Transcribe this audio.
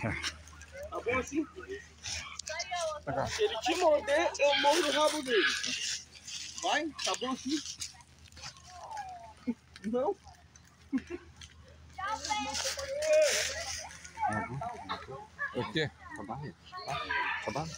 Tá bom assim? Se ele te morder, eu morro o rabo dele. Vai? Tá bom assim? Não? O quê? Trabalho. Trabalho.